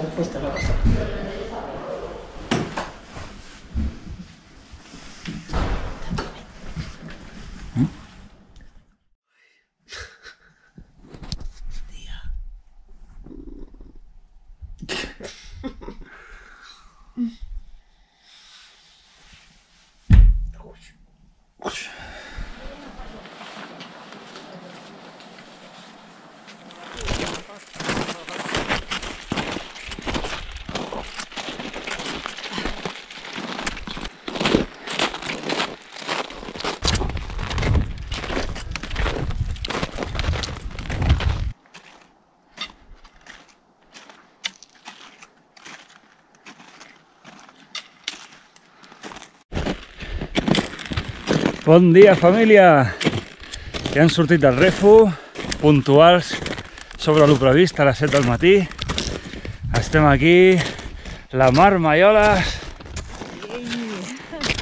puesta. Bon dia família! Ja hem sortit del refu, puntuals sobre lo previst a les 7 del matí. Estem aquí, la Mar Maioles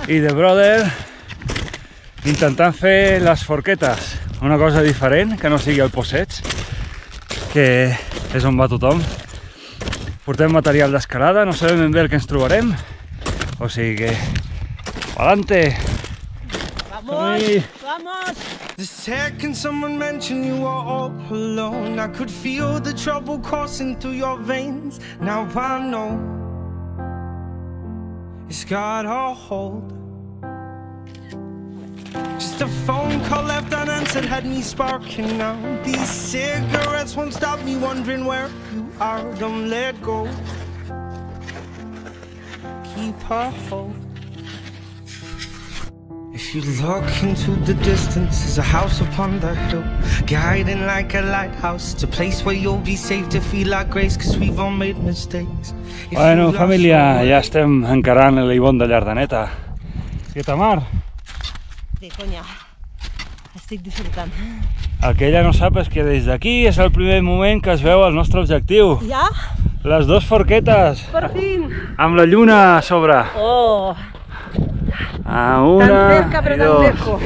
i The Brother intentant fer les forquetes, una cosa diferent, que no sigui el posseig, que és on va tothom. Portem material d'escalada, no sabem ben bé el que ens trobarem, o sigui que... Adelante! Vamos, vamos. The second someone mentioned you were all alone, I could feel the trouble coursing through your veins. Now I know it's got a hold. Just a phone call left unanswered had me sparking now. These cigarettes won't stop me wondering where you are. Don't let go. Keep a hold. If you look into the distance, there's a house upon the hill, guiding like a lighthouse. It's a place where you'll be safe to feel our grace, cause we've all made mistakes. If Bueno, família, ja estem encarant l'Ibon de Llardaneta. Què tal, Mar? De conya. Estic disfrutant. El que ella no sap és que des d'aquí és el primer moment que es veu el nostre objectiu. Ja? Les dues forquetes, Per fin. amb la lluna a sobre. Oh, A una, tan cerca pero tan.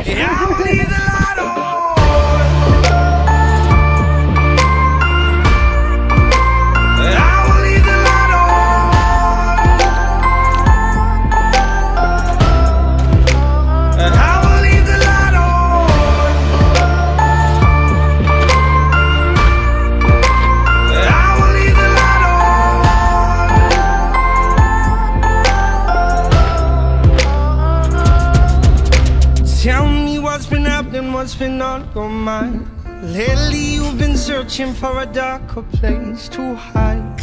What's been on your mind. Lately, you've been searching for a darker place to hide.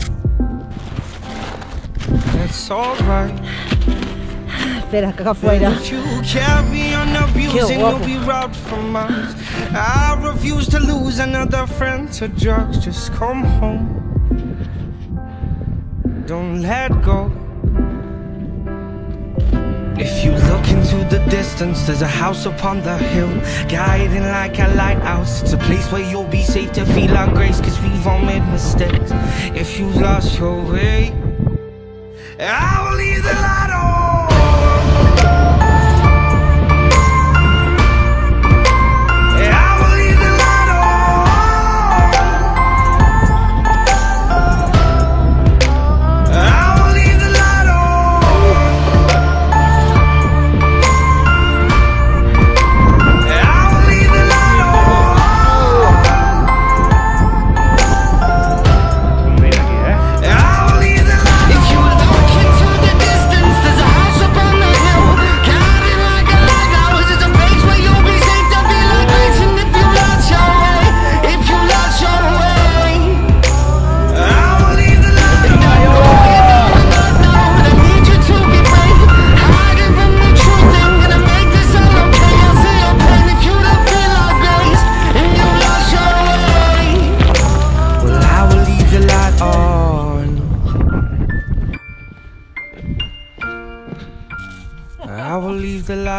That's alright. Espera, que agafo aire. If you carry on abusing, guapo. you'll be robbed from us. I refuse to lose another friend to drugs. Just come home. Don't let go. The distance, there's a house upon the hill, guiding like a lighthouse. It's a place where you'll be safe to feel our grace, cause we've all made mistakes. If you've lost your way, I will leave the light on.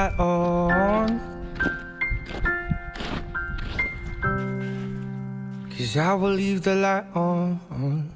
Light on. Cause I will leave the light on.